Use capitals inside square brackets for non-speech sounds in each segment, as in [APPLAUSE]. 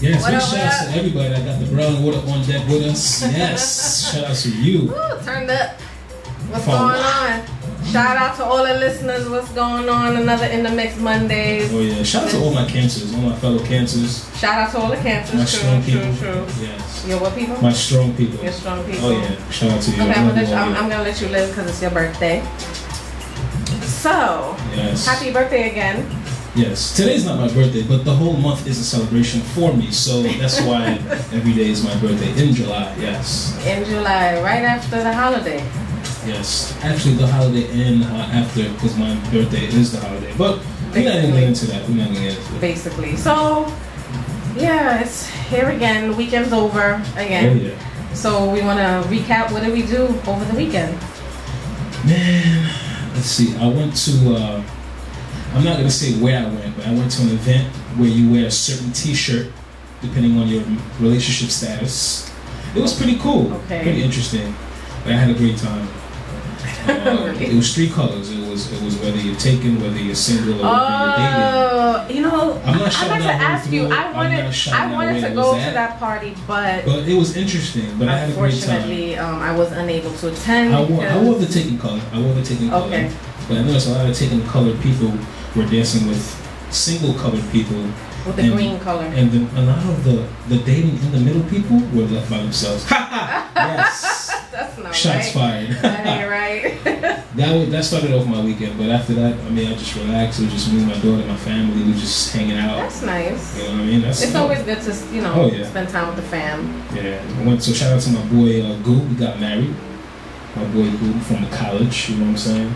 Yes, What big up, shout out to everybody that got the brown water on deck with us. [LAUGHS] Yes, shout out to you. Woo, turned up. What's Fun. going on? Shout out to all the listeners. What's going on? Another In the Mix Mondays. Oh yeah, shout out to all my cancers, all my fellow cancers, Shout out to all the my cancers. True, strong true, people. true. Yes, You're what people? my strong people. You're strong people. Oh yeah, shout out to you. Okay, I'm gonna, let you you. I'm, I'm gonna let you live because it's your birthday. So, Yes. happy birthday again. Yes. Today's not my birthday, but the whole month is a celebration for me, so that's [LAUGHS] why every day is my birthday in July. Yes. In July, right after the holiday. Yes. Actually, the holiday and uh, after, because my birthday is the holiday. But we're not gonna get into that. We're not gonna get into it. basically. So, yeah, it's here again. Weekend's over Oh again. yeah. So we want to recap. What did we do over the weekend? Man, let's see. I went to. Uh, I'm not gonna say where I went, but I went to an event where you wear a certain T-shirt, depending on your relationship status. It was pretty cool. Okay. Pretty interesting. But I had a great time. Uh, it was street colors. It was it was whether you're taken, whether you're single, or whether you're dating. Oh, you know, I'm not I meant to ask you. I wanted, I wanted to go to that party, but But it was interesting. But I had a great time. unfortunately, um, I was unable to attend. I wore, I wore the taken color. I wore the taken color. Okay. But I noticed a lot of taken colored people were dancing with single colored people, with the and- green color. and the, a lot of the the dating in the middle people were left by themselves. Ha ha! [LAUGHS] Yes. That's not Shots right. fired. That ain't [LAUGHS] right. that was, that started off my weekend, but after that, I mean, I just relaxed. It was just me, my daughter, my family. We were just hanging out. That's nice. You know what I mean? That's It's always good to you know Oh, yeah. spend time with the fam. Yeah, I went so shout out to my boy uh, Goo. We got married. My boy Goo from the college. You know what I'm saying?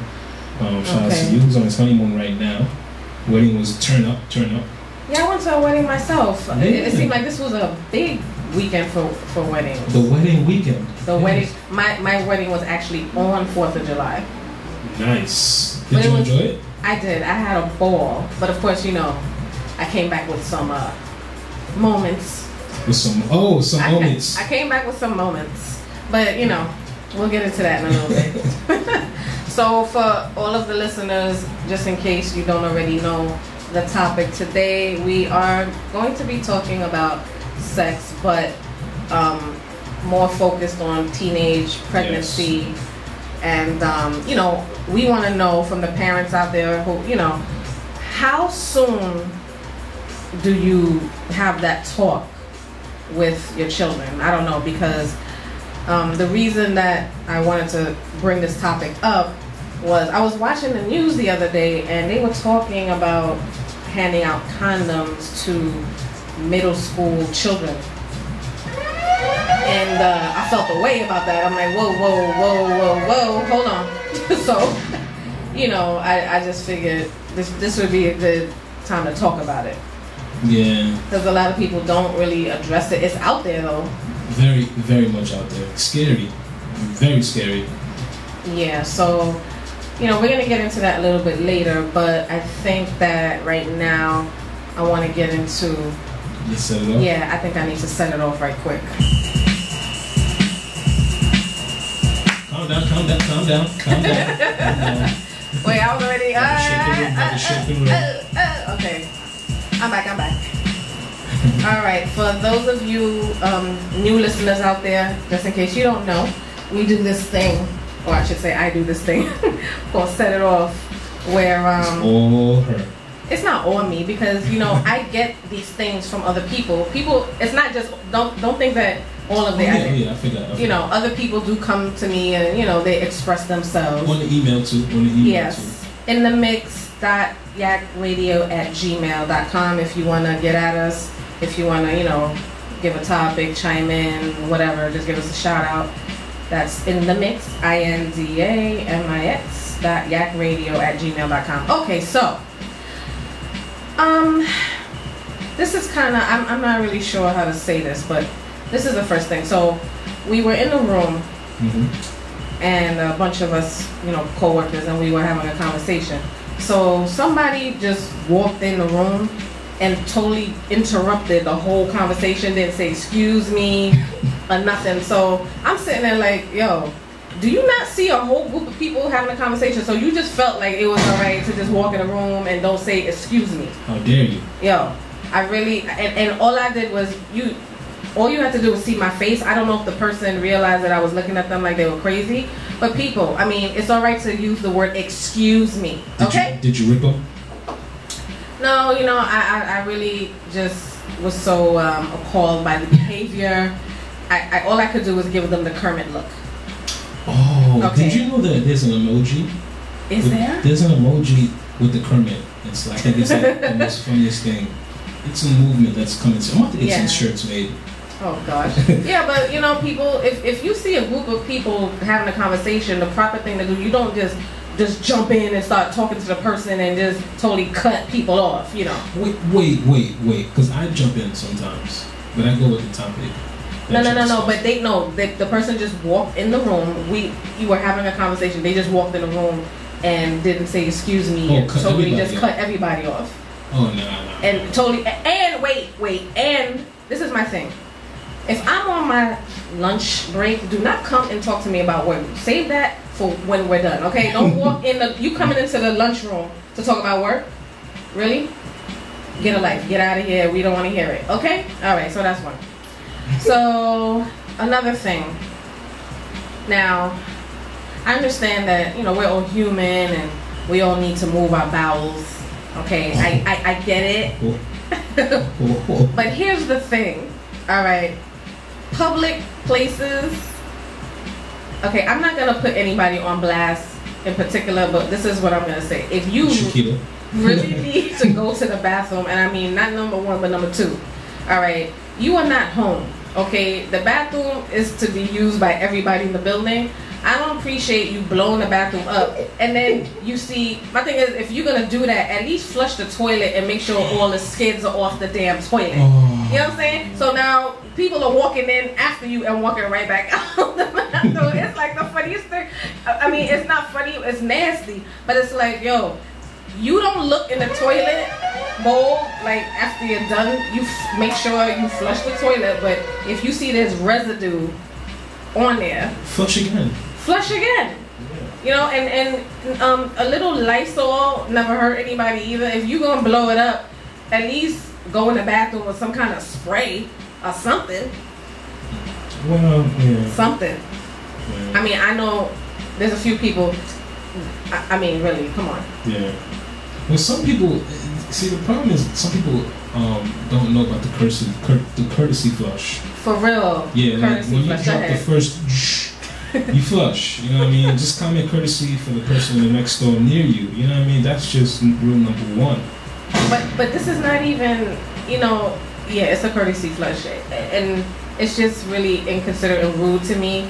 Um, shout out to you. He's on his honeymoon right now. Wedding was turn up, turn up. Yeah, I went to a wedding myself. It, it seemed like this was a big weekend for for weddings. The wedding weekend. The Yes. wedding, my my wedding was actually on Fourth of July. Nice. But Did it you was- enjoy it? I did. I had a ball, but of course, you know, I came back with some uh, moments. With some oh some I, moments. I came back with some moments, but you know, we'll get into that in a little bit. [LAUGHS] so, for all of the listeners, just in case you don't already know the topic today, we are going to be talking about sex, but um, more focused on teenage pregnancy. And um, you know, we want to know from the parents out there who, you know, how soon do you have that talk with your children? I don't know because um, the reason that I wanted to bring this topic up was I was watching the news the other day and they were talking about handing out condoms to middle school children. And uh, I felt a way about that. I'm like, whoa, whoa, whoa, whoa, whoa, hold on. [LAUGHS] so, you know, I, I just figured this this would be a good time to talk about it yeah, because a lot of people don't really address it. It's out there though. very very much out there. Scary, very scary. Yeah, so you know, we're gonna get into that a little bit later, but I think that right now I want to get into Set it up. yeah, I think I need to set it off right quick. Calm down, calm down, calm down, calm down. [LAUGHS] calm down. Wait, I was already. Uh, Shake the room, uh, room. uh, uh, okay, I'm back. I'm back. All right, for those of you um, new listeners out there, just in case you don't know, we do this thing, or I should say, I do this thing [LAUGHS] called "Set It Off," where um, All her. It's not on me because you know I get these things from other people. People, it's not just don't don't think that all of Oh, the yeah, yeah, I. I you know other people do come to me and you know they express themselves. On the email too. On the email Yes. In the mix dot yacradio at gmail.com if you want to get at us, if you want to, you know, give a topic, chime in, whatever, just give us a shout out. That's in the mix, I N D A M I X dot yacradio at gmail.com. Okay, so, um, this is kind of, I'm, I'm not really sure how to say this, but this is the first thing. So, we were in the room hmm and a bunch of us, you know, coworkers, and we were having a conversation. So somebody just walked in the room and totally interrupted the whole conversation, didn't say excuse me or nothing. So I'm sitting there like, yo, do you not see a whole group of people having a conversation? So you just felt like it was alright to just walk in a room and don't say excuse me. How dare you? Yo, I really and, and all I did was you all you had to do was see my face. I don't know if the person realized that I was looking at them like they were crazy. But people, I mean, it's alright to use the word excuse me. Did Okay? You, did you rip them? No, you know, I, I, I really just was so um, appalled by the behavior. I, I all I could do was give them the Kermit look. Oh, Okay. did you know that there's an emoji? Is with- there? There's an emoji with the Kermit. It's like I think it's like the [LAUGHS] most funniest thing. It's a movement that's coming. To, I'm about to get Yeah. some shirts made. Oh gosh. yeah, but you know, people. If if you see a group of people having a conversation, the proper thing to do, you don't just just jump in and start talking to the person and just totally cut people off. You know. Wait, wait, wait, wait. Because I jump in sometimes, but I go with the topic. No, no, no, no. But they know that the person just walked in the room. We you were having a conversation. They just walked in the room and didn't say excuse me Oh, cut totally just off. cut everybody off. Oh no, no. And totally and wait, wait, and this is my thing. If I'm on my lunch break, do not come and talk to me about work. Save that for when we're done, okay? Don't [LAUGHS] walk in the you coming into the lunchroom to talk about work? Really? Get a life. Get out of here. We don't want to hear it. Okay? All right. So that's one. So another thing. Now, I understand that you know we're all human and we all need to move our bowels. Okay, I, I, I get it. [LAUGHS] But here's the thing, all right. Public places. Okay, I'm not gonna put anybody on blast in particular, but this is what I'm gonna say. If you really [LAUGHS] need to go to the bathroom, and I mean not number one, but number two, all right, you are not home. Okay, the bathroom is to be used by everybody in the building. I don't appreciate you blowing the bathroom up, and then you see. My thing is, if you're gonna do that, at least flush the toilet and make sure all the skids are off the damn toilet. You know what I'm saying? So now people are walking in after you and walking right back [LAUGHS] out of the bathroom. It's like the funniest thing. I I mean, it's not funny, it's nasty. But it's like, yo, you don't look in the toilet bowl like after you're done. You f- make sure you flush the toilet. But if you see there's residue on there, Flush again. flush again. You know, and and um, a little Lysol never hurt anybody either. If you gonna blow it up, at least go in the bathroom with some kind of spray or something. Well, yeah. Something. yeah. I mean, I know there's a few people. I, I mean, really, come on. Yeah. Well, some people see the problem is some people um, don't know about the courtesy, cur- the courtesy flush. For real. Yeah, like when you drop the first, you flush. You know what I mean? [LAUGHS] Just common courtesy for the person in the next door near you. You know what I mean? That's just rule number one. But but this is not even. You know, yeah, it's a courtesy flush, and it's just really inconsiderate and rude to me.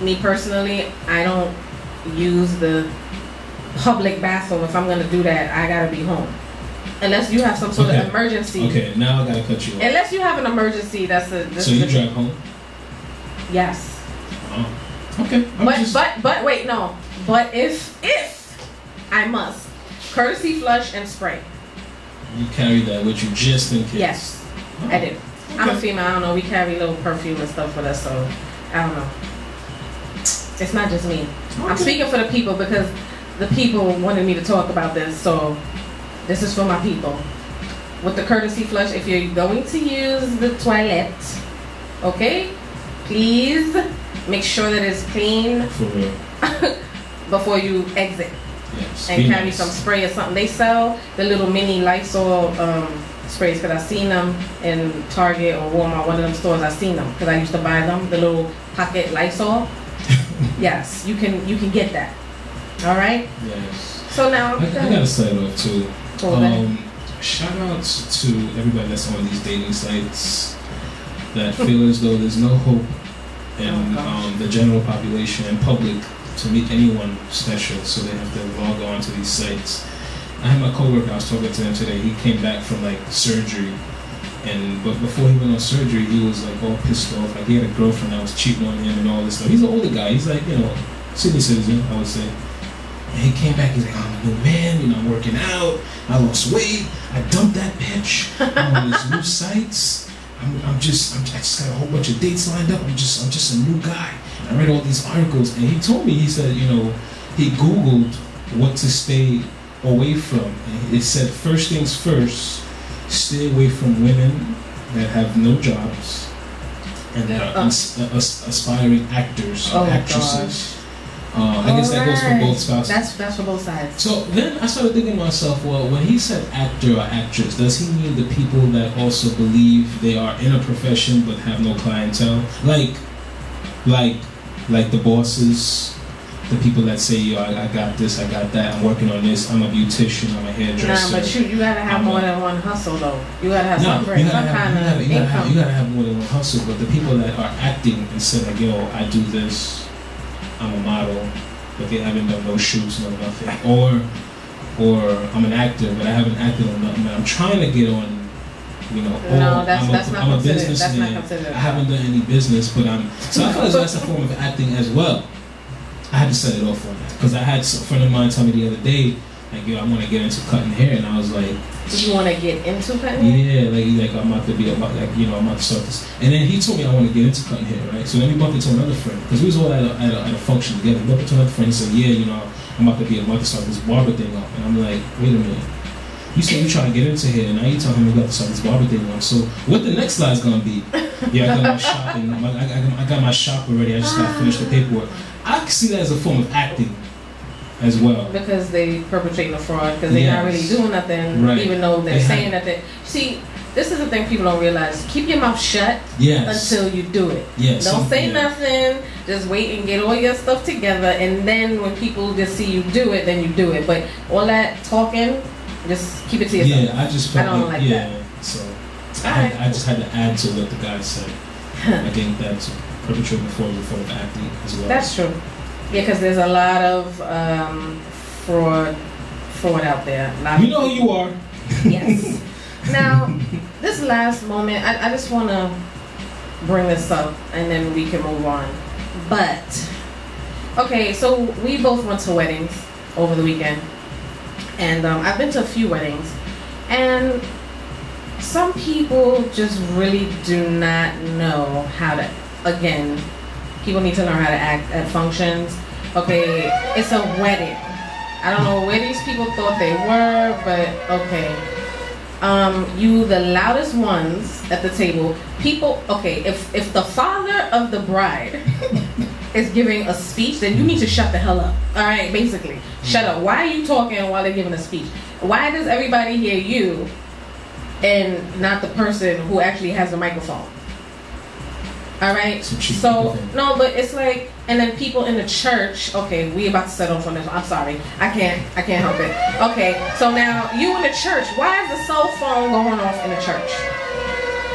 Me personally, I don't use the public bathroom. If I'm gonna do that, I gotta be home. Unless you have some sort Okay. of emergency. Okay, now I gotta cut you off. Unless you have an emergency, that's a. That's So you a- drive home? Yes. Oh. Okay. I'm But just, but but wait, no. But if if I must, courtesy flush and spray. you carry that with you just in case. Yes, Oh, I do. I'm a female. I don't know. We carry little perfume and stuff with us, so I don't know. It's not just me. I'm speaking for the people because the people wanted me to talk about this. So this is for my people. With the courtesy flush, if you're going to use the toilet, okay, please make sure that it's clean [LAUGHS] before you exit Yes. and carry nice. some spray or something. They sell the little mini Lysol um, sprays because I've seen them in Target or Walmart, one of them stores. I've seen them because I used to buy them, the little pocket Lysol. [LAUGHS] yes, you can you can get that. All right. Yes. So now, I, I gotta start off too. Um, shout outs to everybody that's on these dating sites that feel as though there's no hope in Oh, um, the general population and public to meet anyone special, so they have to log on to these sites. I had my coworker. I was talking to him today. He came back from like surgery, and but before he went on surgery, he was like all pissed off. Like he had a girlfriend that was cheating on him and all this stuff. He's an older guy. He's like you know, senior citizen, I would say. And he came back. He's like, I'm a new man. You know, I'm working out. I lost weight. I dumped that bitch. I'm on these new sites. I'm, I'm just, I'm, I just got a whole bunch of dates lined up. I'm just, I'm just a new guy. I read all these articles, and he told me, he said, you know, he Googled what to stay away from. And it said, first things first, stay away from women that have no jobs and that are Oh. uh, as- aspiring actors or Oh, actresses. Uh, I guess that goes for both spouses. That's that's for both sides. So then I started thinking to myself, well, when he said actor or actress, does he mean the people that also believe they are in a profession but have no clientele? Like, like, like the bosses, the people that say, yo, I, I got this, I got that, I'm working on this, I'm a beautician, I'm a hairdresser. Nah, but you you gotta have I'm more a- than one hustle though. You gotta have No, some, you gotta some have, kind you gotta, of you gotta have, income. you gotta have more than one hustle. But the people that are acting and say like, yo, I do this, I'm a model, but they haven't done no shoots, no nothing, or, or I'm an actor, but I haven't acted on nothing. But I'm trying to get on, you know, no, that's I'm a, that's not I'm a considered. That's not businessman. considered. I haven't done any business, but I'm. So I feel as that's a form of acting as well. I had to set it off on that because I had a friend of mine tell me the other day, like, yo, I want to get into cutting hair, and I was like. You want to get into cutting? hair? Yeah, like like I'm about to be about like you know I'm about to start this, and then he told me I want to get into cutting hair, right? So then we bumped into another friend because we was all at a, at a, at a function together. We bumped into another friend. He said, "Yeah, you know, I'm about to be about to start this barber thing up," and I'm like, "Wait a minute." You said you're trying to get into here, and now you telling me got to start this barber thing up. So what the next slide's gonna be? Yeah, I got my shop, and my, I, I got my shop already. I just got to finish the paperwork. I can see that as a form of acting, as well. Because they perpetrating a fraud because they're not really doing nothing, Right. even though they're They saying that they. See, this is the thing people don't realize. Keep your mouth shut Yes. until you do it. yes. Don't say yeah. nothing. Just wait and get all your stuff together, and then when people just see you do it, then you do it. But all that talking, just keep it to yourself. Yeah, I just felt I don't like, like yeah. So I, had, I just had to add to what the guy said. I think that's perpetrating of form of acting as well. That's true. Yeah, because there's a lot of um, fraud, fraud out there. You know who you are. Yes. [LAUGHS] now, this last moment, I, I just want to bring this up and then we can move on. But, okay, so we both went to weddings over the weekend. And um, I've been to a few weddings. And some people just really do not know how to, again, people need to learn how to act at functions. Okay, it's a wedding. I don't know where these people thought they were, but okay. Um, you the loudest ones at the table. People, okay, if if the father of the bride [LAUGHS] is giving a speech, then you need to shut the hell up. All right, basically, shut up. Why are you talking while they're giving a speech? Why does everybody hear you and not the person who actually has the microphone? All right. It's a cheap So no, but it's like, and then people in the church. Okay, we about to settle on this. I'm sorry, I can't, I can't help it. Okay, so now you in the church. Why is the cell phone going off in the church?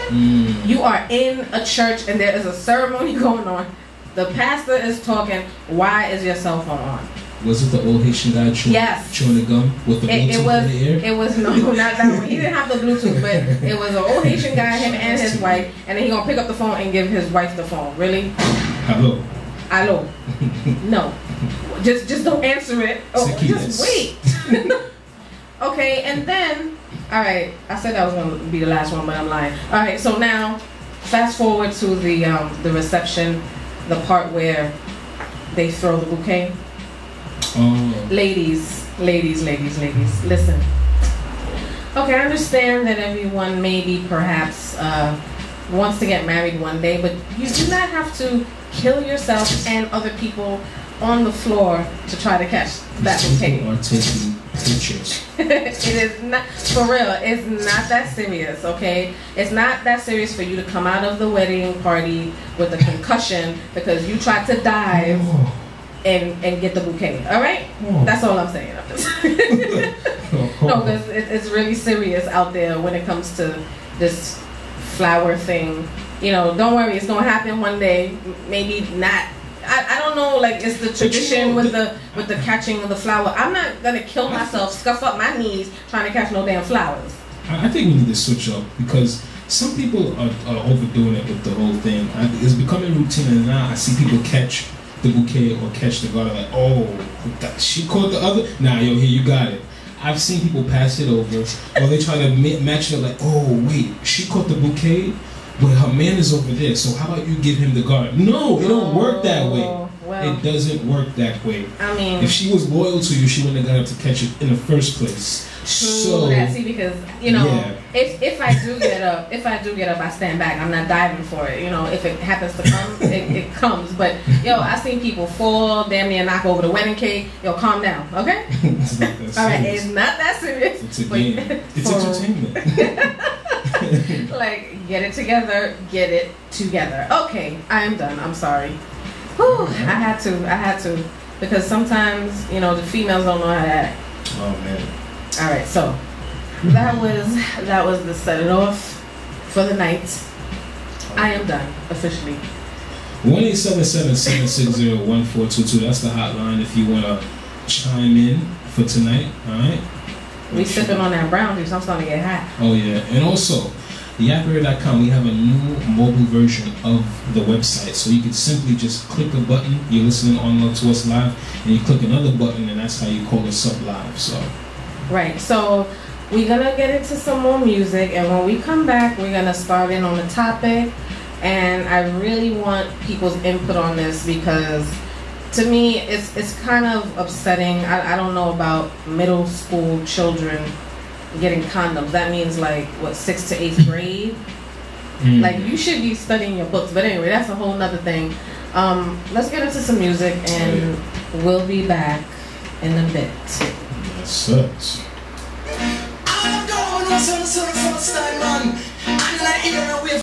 Mm. You are in a church and there is a ceremony [LAUGHS] going on. The pastor is talking. Why is your cell phone on? Was it the old Haitian guy chewing, Yes. chewing the gum with the It, Bluetooth it was. in the ear? It was no, not that one. He didn't have the Bluetooth, but it was an old Haitian guy, him and his wife, and then he gonna pick up the phone and give his wife the phone. Really? Hello. Hello. No. Just just don't answer it. Oh, just wait. [LAUGHS] okay, and then all right, I said that was gonna be the last one, but I'm lying. All right, so now fast forward to the um, the reception, the part where they throw the bouquet. Oh. Ladies, ladies, ladies, ladies, listen. Okay, I understand that everyone maybe perhaps uh, wants to get married one day, but you do not have to kill yourself and other people on the floor to try to catch that bouquet. [LAUGHS] it is not for real. It's not that serious, okay? It's not that serious for you to come out of the wedding party with a concussion because you tried to dive Oh. and and get the bouquet. All right, Oh. that's all I'm saying. [LAUGHS] [LAUGHS] No, because it, it's really serious out there when it comes to this flower thing. You know, don't worry, it's gonna happen one day. Maybe not. I, I don't know. Like it's the tradition with the- with the catching of the flower. I'm not gonna kill myself, scuff up my knees trying to catch no damn flowers. I I think we need to switch up because some people are, are overdoing it with the whole thing. I, it's becoming routine, and now I see people catch the bouquet or catch the garter. Like, oh, that, she caught the other. Nah, yo, here you got it. I've seen people pass it over, or they try to ma- match it. Like, oh, wait, she caught the bouquet, but her man is over there. So how about you give him the garter? No, it don't work that oh, way. Oh, Well, It doesn't work that way. I mean, If she was loyal to you, she wouldn't have got up to catch it in the first place. True So that. See, because you know, Yeah. if if I do get up, [LAUGHS] if I do get up, I stand back. I'm not diving for it. You know, if it happens to come, it, it [LAUGHS] comes. But yo, I've seen people fall, damn near knock over the wedding cake. Yo, calm down, okay? it's not that All right, it's not that serious. It's a game. It's [LAUGHS] entertainment. [LAUGHS] like, get it together, get it together. Okay, I am done. I'm sorry. Whew, I had to. I had to because sometimes you know the females don't know how to act. oh man. All right, so that was that was the set it off for the night. I am done officially. One eight seven seven seven six zero one four two two. That's the hotline if you want to chime in for tonight. All right. We sipping on that brown juice. I'm starting to get hot. Oh yeah, and also, yapper.com. We have a new mobile version of the website, so you can simply just click a button. You're listening on to us live, and you click another button, and that's how you call us up live. So Right. So we're gonna get into some more music, and when we come back, we're gonna start in on the topic. And I really want people's input on this because, to me, it's it's kind of upsetting. I, I don't know about middle school children getting condoms. That means like what sixth to eighth grade. Mm. Like you should be studying your books. But anyway, that's a whole nother thing. Um, let's get into some music, and we'll be back in a bit. that sucks. I'm going to